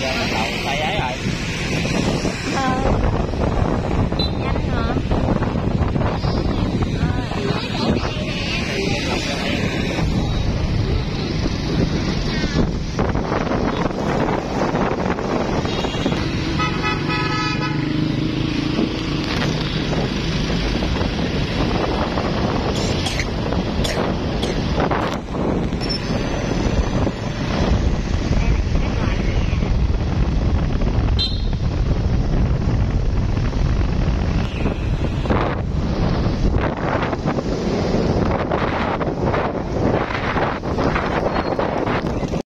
Yeah.